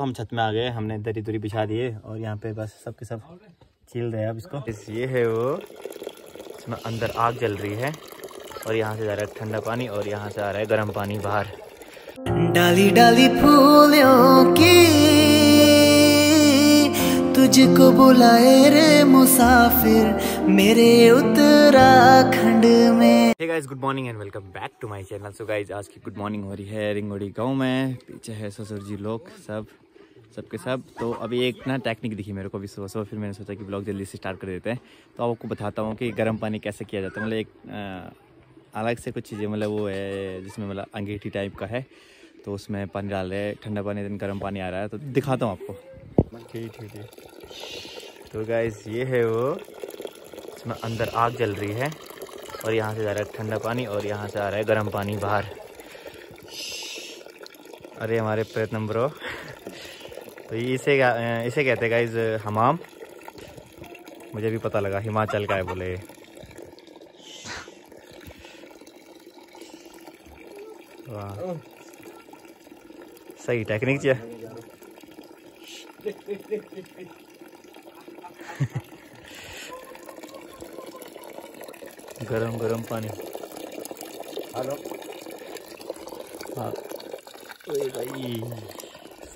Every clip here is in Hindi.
हम छत में आ गए हमने दरी दुरी बिछा दिए और यहाँ पे बस सब के सब चिल रहे हैं अब इसको। इस ये है वो इसमें अंदर आग जल रही है और यहाँ से जा रहा है ठंडा पानी और यहाँ से आ रहा है गर्म पानी बाहर। डाली डाली फूलों की तुझको बुलाए रे मुसाफिर मेरे उत्तराखंड में। Guys good morning and welcome back to my channel so guys आज की गुड मॉर्निंग हो रही है रिंगोड़ी गाँव में। पीछे है ससुर जी लोग, सब, सबके सब। तो अभी एक ना टेक्निक दिखी मेरे को अभी सुबह सुबह, फिर मैंने सोचा कि ब्लॉग जल्दी से स्टार्ट कर देते हैं। तो आपको बताता हूँ कि गर्म पानी कैसे किया जाता है। मतलब एक अलग से कुछ चीज़ें मतलब वो है जिसमें मतलब अंगीठी टाइप का है। तो उसमें पानी डाल रहे हैं, ठंडा पानी, दिन गर्म पानी आ रहा है। तो दिखाता हूँ आपको। ठीक ठीक है तो गाइज़ ये है वो इसमें अंदर आग जल रही है। और यहाँ से जा रहा है ठंडा पानी और यहाँ से आ रहा है गर्म पानी बाहर। अरे हमारे प्रयत्न ब्रो। तो इसे इसे कहते हैं गाइज़ हमाम। मुझे भी पता लगा, हिमाचल का है बोले। वाह। सही टेक्निक चाहिए गरम गरम पानी। हेलो। हाँ। भाई।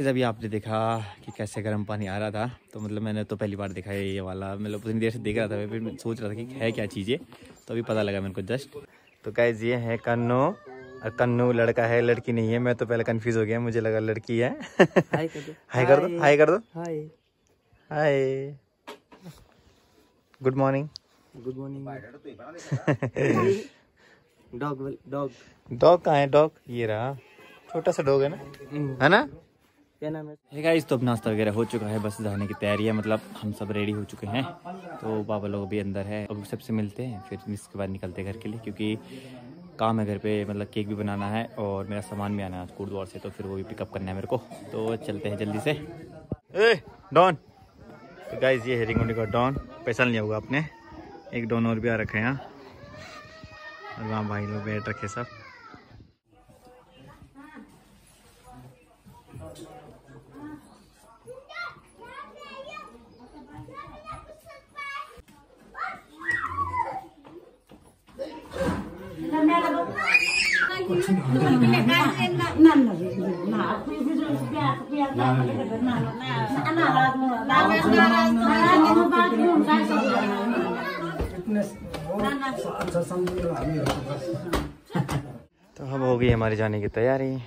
इस अभी आपने देखा कि कैसे गर्म पानी आ रहा था। तो मतलब मैंने तो पहली बार देखा है ये वाला। मतलब उतनी देर से देख रहा था मैं फिर मैं सोच रहा था कि है क्या चीज़। है तो अभी पता लगा मेरे को जस्ट। तो गाइज़ ये है कन्नू। और कन्नू लड़का है लड़की नहीं है। मैं तो पहले कंफ्यूज हो गया मुझे लगा लड़की है। हाय कर दो। हाय कर दो hi good morning good morning dog dog dog कहाँ है? डॉग ये रहा। छोटा सा डॉग है ना? है ना? है? गाइस तो अब नाश्ता वगैरह हो चुका है। बस जाने की तैयारी है। मतलब हम सब रेडी हो चुके हैं। तो पापा लोग भी अंदर है। अब सबसे मिलते हैं। फिर इसके बाद निकलते हैं घर के लिए। क्योंकि काम है घर पे। मतलब केक भी बनाना है और मेरा सामान भी आना है आज कोटद्वार से। तो फिर वो भी पिकअप करना है मेरे को। तो चलते हैं जल्दी से। ए डॉन तो गाइस ये है रिंगोडी का डॉन पैसा नहीं होगा आपने एक डॉन और भी आ रखे हैं। और वहाँ भाई लोग बैठ रखे सब। तो अब हो गई हमारी जाने की तैयारी।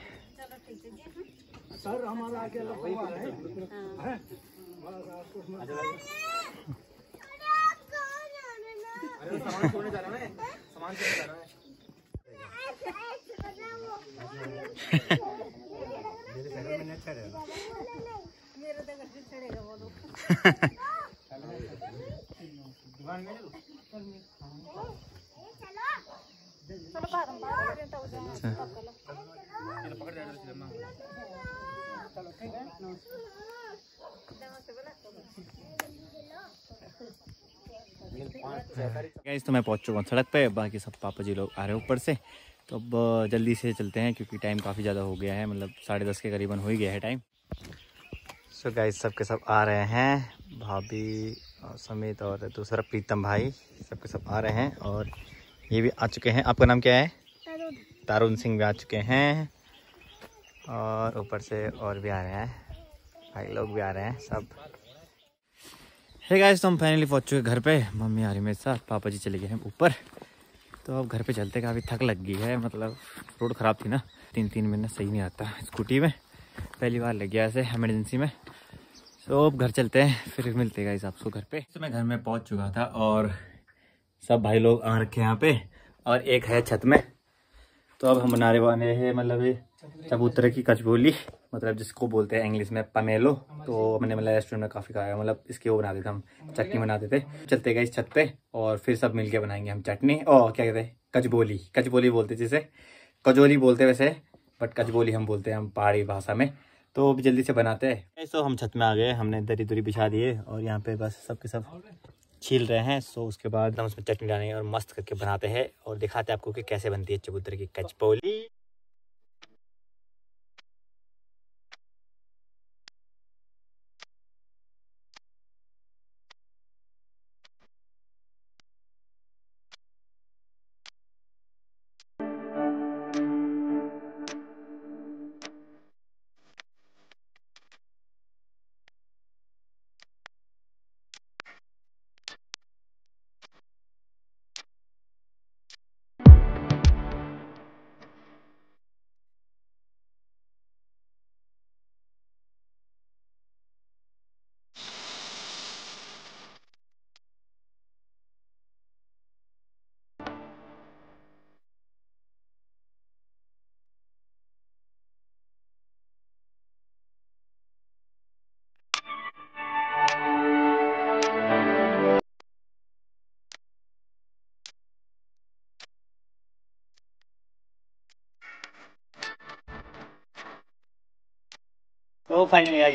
गाइस तो मैं पहुँच चुका हूँ सड़क पे। बाकी सब पापा जी लोग आ रहे हैं ऊपर से। तो अब जल्दी से चलते हैं, क्योंकि टाइम काफ़ी ज़्यादा हो गया है। मतलब साढ़े दस के करीबन हो ही गया है टाइम सो गाइस सबके सब आ रहे हैं। भाभी और समित और दूसरा प्रीतम भाई, सबके सब आ रहे हैं। और ये भी आ चुके हैं। आपका नाम क्या है? तारुण। सिंह भी आ चुके हैं। और ऊपर से और भी आ रहे हैं। भाई लोग भी आ रहे हैं सब। है गाइस तो हम फाइनली पहुँच चुके घर पे। मम्मी आ रही मेरे साथ पापा जी चले गए हैं ऊपर। तो अब घर पे चलते काफ़ी थक लग गई है। मतलब रोड ख़राब थी ना तीन तीन महीना सही नहीं आता स्कूटी में। पहली बार लग गया ऐसे एमरजेंसी में। तो अब घर चलते हैं फिर मिलते गाइस आपको घर पे। तो मैं घर में पहुँच चुका था और सब भाई लोग आ रखे यहाँ पे, और एक है छत में। तो अब हम बना रहे वाले हैं मतलब चबूतरे की कचबोली मतलब जिसको बोलते हैं इंग्लिश में पमेलो तो मैंने मतलब रेस्टोरेंट में काफ़ी खाया मतलब इसके वो बनाते थे हम, चटनी बनाते थे। चलते गए इस छत पे, और फिर सब मिलके बनाएँगे हम चटनी। और क्या कहते हैं? कचबोली। कचबोली बोलते जिसे। कजोली बोलते वैसे बट कचबोली हम बोलते हैं हम पहाड़ी भाषा में। तो अभी जल्दी से बनाते हैं। तो हम छत में आ गए, हमने दरी दुरी बिछा दिए और यहाँ पे बस सबके सब छील रहे हैं सो उसके बाद हम उसमें चटनी डालेंगे और मस्त करके बनाते हैं और दिखाते हैं आपको कि कैसे बनती है चबूतर की कचपोली तो फाइनली आ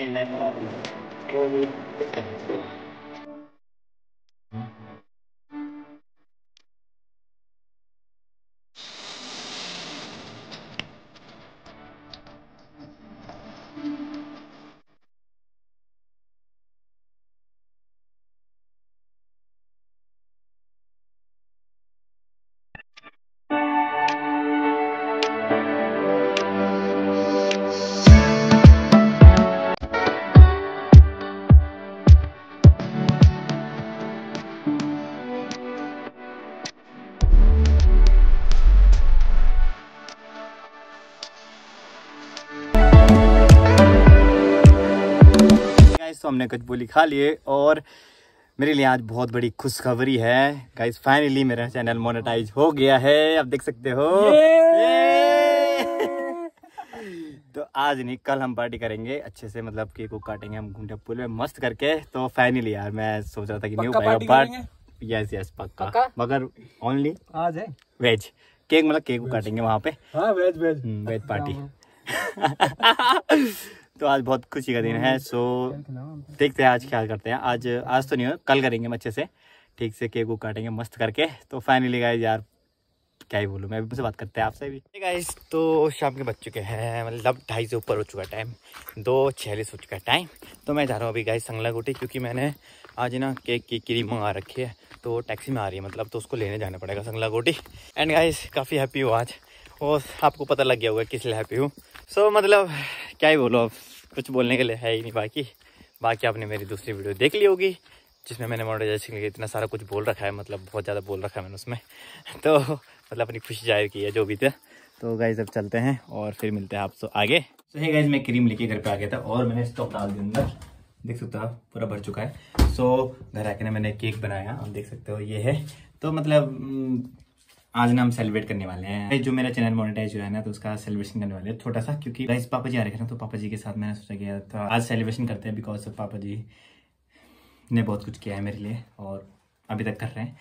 हमने कचबोली खा लिए और मेरे लिए आज बहुत बड़ी खुशखबरी है। गाइस फाइनली मेरा चैनल मोनेटाइज हो गया है। आप देख सकते हो। ये! तो आज नहीं कल हम पार्टी करेंगे। अच्छे से मतलब केक को काटेंगे हम घूमते पुल में मस्त करके। तो फाइनली यार मैं सोच रहा था कि नहीं हो पाएगा बट यस यस पक्का। पक्का? मगर ओनली आज है? वेज केक मतलब केक को काटेंगे वहाँ पे। हाँ वेज वेज वेज पार्टी तो आज बहुत खुशी का दिन है सो देखते हैं आज क्या करते हैं। आज आज तो नहीं हो कल करेंगे अच्छे से। ठीक से केक को काटेंगे मस्त करके। तो फाइनली गाइज़ यार क्या ही बोलूँ मैं अभी मुझसे बात करते हैं आपसे भी। गाइज़ तो शाम के बज चुके हैं मतलब ढाई से ऊपर हो चुका है टाइम दो छियालीस हो चुका है टाइम तो मैं जा रहा हूँ अभी गाइज़ संगला गोटी क्योंकि मैंने आज ना केक की क्रीम मंगा रखी है तो टैक्सी में आ रही है मतलब तो उसको लेने जाना पड़ेगा संगला गोटी एंड गाइज़ काफ़ी हैप्पी हूँ आज और आपको पता लग गया होगा किस लिए हैप्पी हूँ। सो मतलब क्या ही बोलो अब। कुछ बोलने के लिए है ही नहीं बाकी। बाकी आपने मेरी दूसरी वीडियो देख ली होगी, जिसमें मैंने मोनेटाइजेशन के लिए इतना सारा कुछ बोल रखा है मतलब बहुत ज़्यादा बोल रखा है मैंने उसमें। तो मतलब अपनी खुशी ज़ाहिर की है, जो भी था। तो गाइज़ अब चलते हैं और फिर मिलते हैं आपसे आगे। तो है गाइज़ मैं क्रीम लेके घर पे आ गया था और मैंने स्टॉक डाल दिया अंदर। देख सकते हो आप, पूरा भर चुका है। सो घर आके ना मैंने केक बनाया, आप देख सकते हो, ये है। तो मतलब आज ना हम सेलिब्रेट करने वाले हैं। जो मेरा चैनल मोनेटाइज हुआ है ना तो उसका सेलिब्रेशन करने वाले हैं। छोटा सा क्योंकि गाइस पापा जी आ रहे हैं ना तो पापा जी के साथ मैंने सोचा गया था आज सेलिब्रेशन करते हैं बिकॉज़ पापा जी ने बहुत कुछ किया है मेरे लिए और अभी तक कर रहे हैं।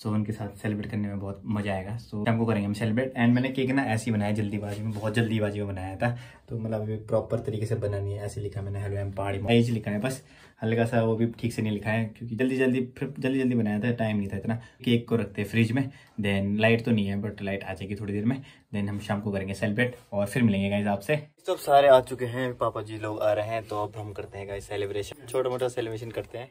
सो उनके साथ सेलिब्रेट करने में बहुत मज़ा आएगा। सो शाम को करेंगे हम सेलिब्रेट एंड मैंने केक ना ऐसे ही बनाया, जल्दीबाजी में, बहुत जल्दीबाजी में बनाया था। तो मतलब अभी प्रॉपर तरीके से बनानी है, ऐसे लिखा मैंने हेलो एम पहाड़ी ऐसे लिखा है, बस हल्का सा वो भी ठीक से नहीं लिखा है, क्योंकि जल्दी जल्दी फिर जल्दी जल्दी बनाया था टाइम नहीं था इतना। केक को रखते हैं फ्रिज में देन लाइट तो नहीं है बट लाइट आ जाएगी थोड़ी देर में। देन हम शाम को करेंगे सेलिब्रेट और फिर मिलेंगे गाइज़ आपसे। तो अब सारे आ चुके हैं, पापा जी लोग आ रहे हैं तो अब हम करते हैं गाइज़ सेलिब्रेशन छोटा मोटा सेलिब्रेशन करते हैं।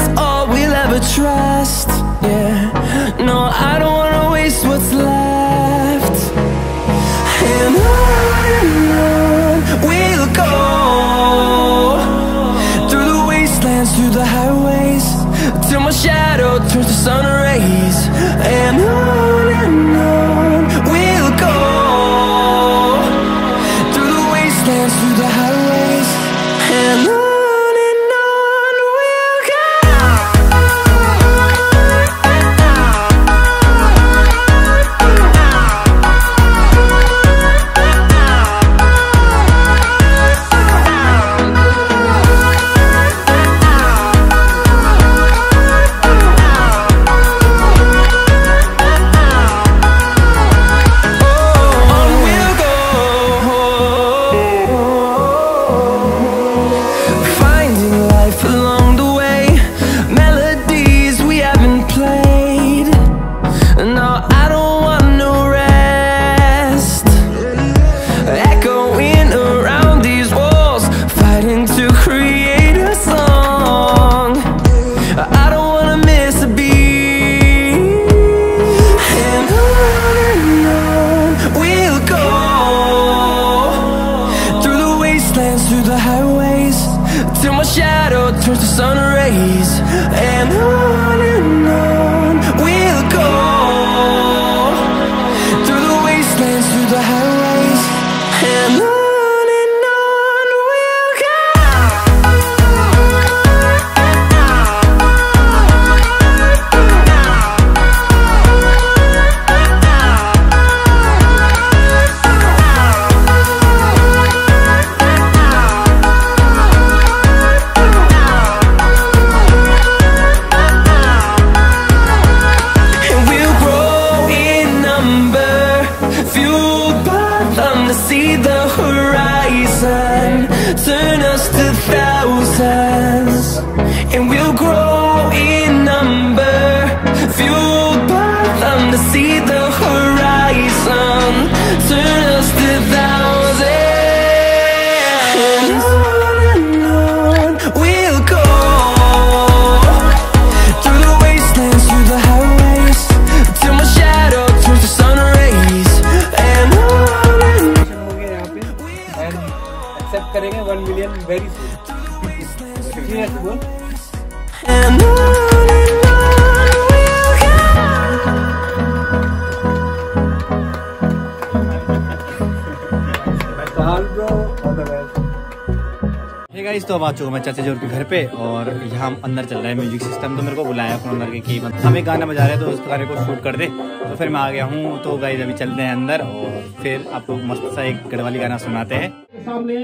guys तो अब आ चुका मैं चाचा ज़ोर के घर पे और यहाँ अंदर चल रहे हैं म्यूज़िक सिस्टम। तो मेरे को बुलाया फ़ोन अंदर के मतलब हम गाना बजा रहे हैं तो उस गाने को शूट कर दे। तो फिर मैं आ गया हूँ तो गाइस अभी चलते हैं अंदर और फिर आपको मस्त सा एक गढ़वाली गाना सुनाते हैं। सामने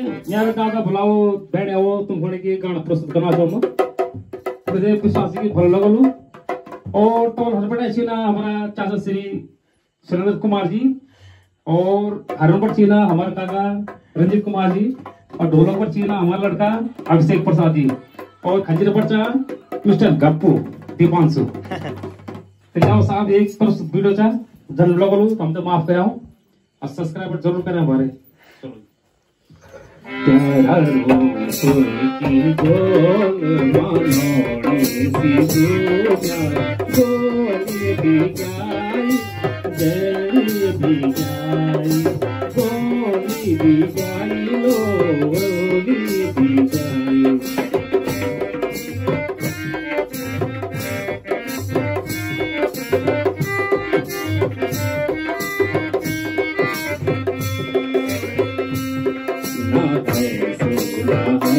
बुलाओ, बैठ आओ, तुम के गाना प्रस्तुत करना चाहो विश्वासी की और टोल हस्बैंड ऐसी ना हमारा चाचा श्री सुरेंद्र कुमार जी। और पर चीना हमारे काका रंजीत कुमार जी। और ढोलक पर चीना हमारा लड़का अभिषेक प्रसाद जी। और खंजर पर चा मिस्टर गप्पू दीपांशु। तो साहब, एक प्रस्तुत वीडियो चा जन लगलू तो हम तो माफ़ कराओ और सब्सक्राइबर ज़रूर करें हमारे। तेरा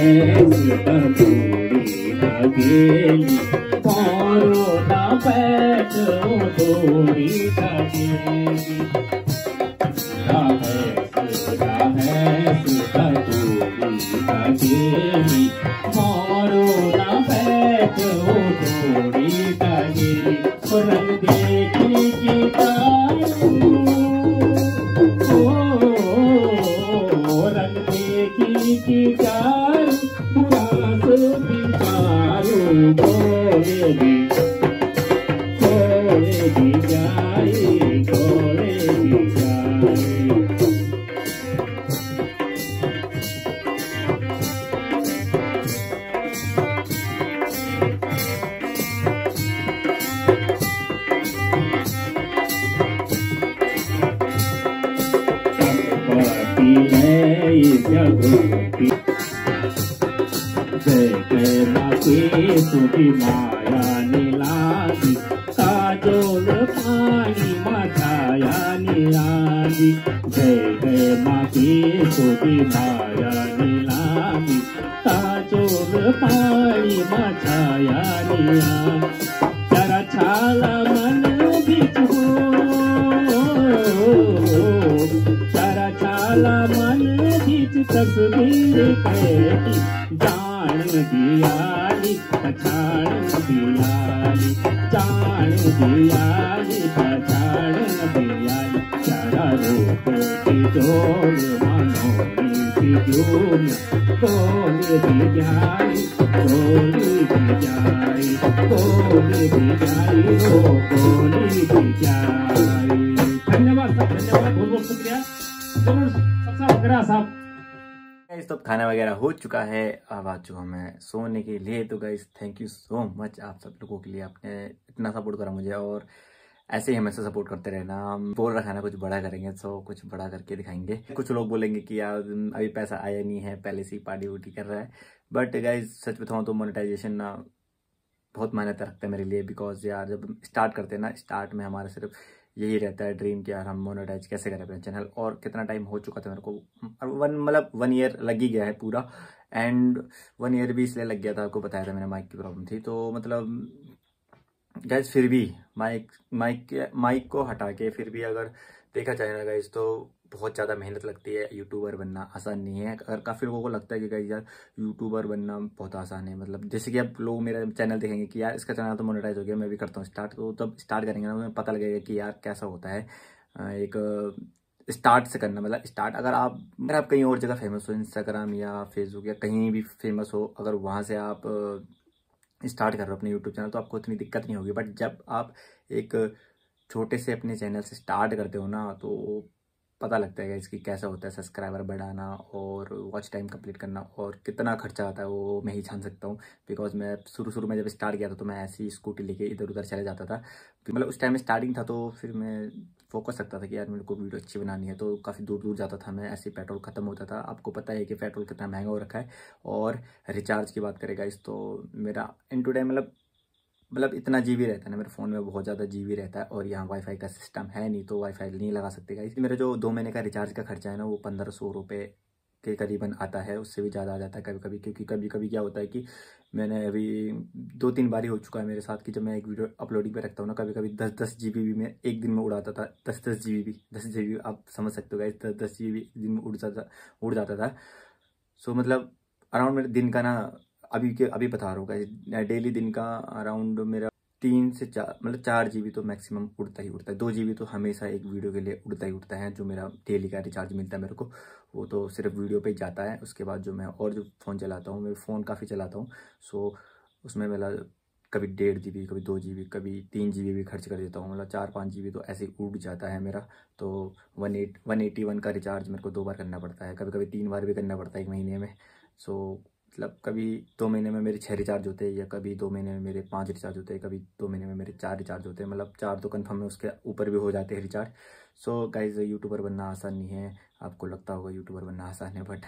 कैसुला है सीता पूरी लगेली पारो ना बैठो थोड़ी लगेली सुखी माया नीलादी मछाया नीला जरा छाला मन बिचू सारा छाला मन खींच तस्वीर जान दियाली पछाड़ दियाली जान दियाली पछाड़ दियाली भी जाई डोल भी जाई डोल भी जाई ओ डोल धन्यवाद धन्यवाद बहुत बहुत शुक्रिया ज़रूर अग्रा साहब तो खाना वगैरह हो चुका है, अब आ चुका मैं सोने के लिए तो guys thank you so much आप सब लोगों के लिए, आपने इतना सपोर्ट करा मुझे और ऐसे ही हमेशा सपोर्ट करते रहना। हम बोल रखा ना, कुछ बड़ा करेंगे सो कुछ बड़ा करके दिखाएँगे। कुछ लोग बोलेंगे कि यार, अभी पैसा आया नहीं है, पहले से ही पार्टी वुटी कर रहा है। बट गाइज़ सच बताऊँ तो मोनेटाइजेशन ना बहुत मेहनत रखता है मेरे लिए बिकॉज़ यार, जब स्टार्ट करते हैं ना स्टार्ट में हमारा सिर्फ़ यही रहता है ड्रीम कि यार हम मोनेटाइज कैसे करें अपने चैनल और कितना टाइम हो चुका था मेरे को वन मतलब वन ईयर लग ही गया है पूरा। एंड वन ईयर भी इसलिए लग गया था, आपको बताया था मैंने माइक की प्रॉब्लम थी। तो मतलब गैस फिर भी माइक माइक माइक को हटा के फिर भी अगर देखा जाए ना गाइज़ तो बहुत ज़्यादा मेहनत लगती है यूट्यूबर बनना आसान नहीं है। अगर काफ़ी लोगों को लगता है कि गाइज़ यार यूट्यूबर बनना बहुत आसान है। मतलब जैसे कि अब लोग मेरा चैनल देखेंगे कि, यार, इसका चैनल तो मोनेटाइज हो गया, मैं भी करता हूँ स्टार्ट तो तब स्टार्ट करेंगे ना उन्हें पता लगेगा कि, यार, कैसा होता है। एक स्टार्ट से करना मतलब स्टार्ट अगर आप अगर आप कहीं और जगह फ़ेमस हो इंस्टाग्राम या फेसबुक या कहीं भी फ़ेमस हो, अगर वहाँ से आप स्टार्ट कर रहे हो अपने यूट्यूब चैनल तो आपको इतनी दिक्कत नहीं होगी। बट जब आप एक छोटे से अपने चैनल से स्टार्ट करते हो ना तो पता लगता है इसकी कैसा होता है सब्सक्राइबर बढ़ाना और वॉच टाइम कंप्लीट करना और कितना खर्चा आता है, वो मैं ही जान सकता हूँ। बिकॉज़ मैं शुरू शुरू में जब स्टार्ट किया था तो मैं ऐसी स्कूटी लेके इधर उधर चले जाता था। मतलब उस टाइम में स्टार्टिंग था तो फिर मैं फोकस रखता था कि यार मेरे को वीडियो अच्छी बनानी है तो काफ़ी दूर दूर जाता था मैं, ऐसे पेट्रोल ख़त्म होता था। आपको पता है कि पेट्रोल कितना महँगा हो रखा है, और रिचार्ज की बात करेगा इस तो मेरा इन टू टाइम मतलब मतलब इतना जीबी रहता है ना, मेरे फ़ोन में बहुत ज़्यादा जीबी रहता है, और यहाँ वाईफाई का सिस्टम है नहीं तो वाईफाई नहीं लगा सकते इसलिए मेरा जो दो महीने का रिचार्ज का खर्चा है ना, वो पंद्रह सौ रुपये के करीबन आता है, उससे भी ज़्यादा आ जाता है कभी कभी क्योंकि कभी कभी क्या होता है कि मैंने अभी दो तीन बार ही चुका है मेरे साथ कि जब मैं एक वीडियो अपलोडिंग पे रखता हूँ ना कभी कभी दस दस जी भी मैं एक दिन में उड़ाता था दस दस जी बी दस जी बी आप समझ सकते हो गाइस दस दस जी बी एक दिन में उड़ जाता उड़ जाता था। सो मतलब अराउंड मेरे दिन का ना, अभी के, अभी बता रहा हूँ डेली दिन का अराउंड मेरा तीन से चार मतलब चार जीबी तो मैक्सिमम उड़ता ही उड़ता है। दो जीबी तो हमेशा एक वीडियो के लिए उड़ता ही उड़ता है, जो मेरा डेली का रिचार्ज मिलता है मेरे को। वो तो सिर्फ़ वीडियो पे ही जाता है। उसके बाद जो मैं और जो फ़ोन चलाता हूँ, मैं फ़ोन काफ़ी चलाता हूँ। सो उसमें मेरा कभी डेढ़ जी कभी दो जी कभी तीन जी भी खर्च कर देता हूँ। मतलब चार पाँच जी तो ऐसे ही उड़ जाता है मेरा। तो one eight, one eighty one का रिचार्ज मेरे को दो बार करना पड़ता है। कभी कभी तीन बार भी करना पड़ता है एक महीने में। सो मतलब कभी दो महीने में मेरे छः रिचार्ज होते हैं या कभी दो महीने में मेरे पाँच रिचार्ज होते हैं, कभी दो महीने में मेरे चार रिचार्ज होते हैं। मतलब चार तो कन्फर्म है, उसके ऊपर भी हो जाते हैं रिचार्ज सो गाइज़ यूट्यूबर बनना आसान नहीं है। आपको लगता होगा यूट्यूबर बनना आसान है बट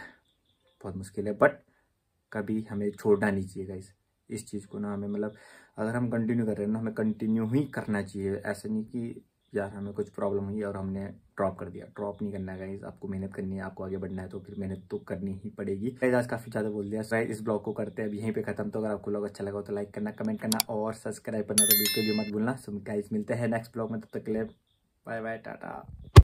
बहुत मुश्किल है। बट कभी हमें छोड़ना नहीं चाहिए गाइज़ इस चीज़ को ना हमें मतलब अगर हम कंटिन्यू कर रहे हैं ना, हमें कंटिन्यू ही करना चाहिए। ऐसे नहीं कि यार हमें कुछ प्रॉब्लम हुई और हमने ड्रॉप कर दिया। ड्रॉप नहीं करना है आपको मेहनत करनी है, आपको आगे बढ़ना है तो फिर मेहनत तो करनी ही पड़ेगी। आज काफ़ी ज़्यादा बोल दिया। इस ब्लॉग को करते हैं अब यहीं पे खत्म। तो अगर आपको लोग अच्छा लगा तो लाइक करना कमेंट करना और सब्सक्राइब करना तो बिल्कुल भी मत भूलना। सो गाइज़ मिलते हैं नेक्स्ट ब्लॉग में, तब तक के लिए बाय बाय टाटा।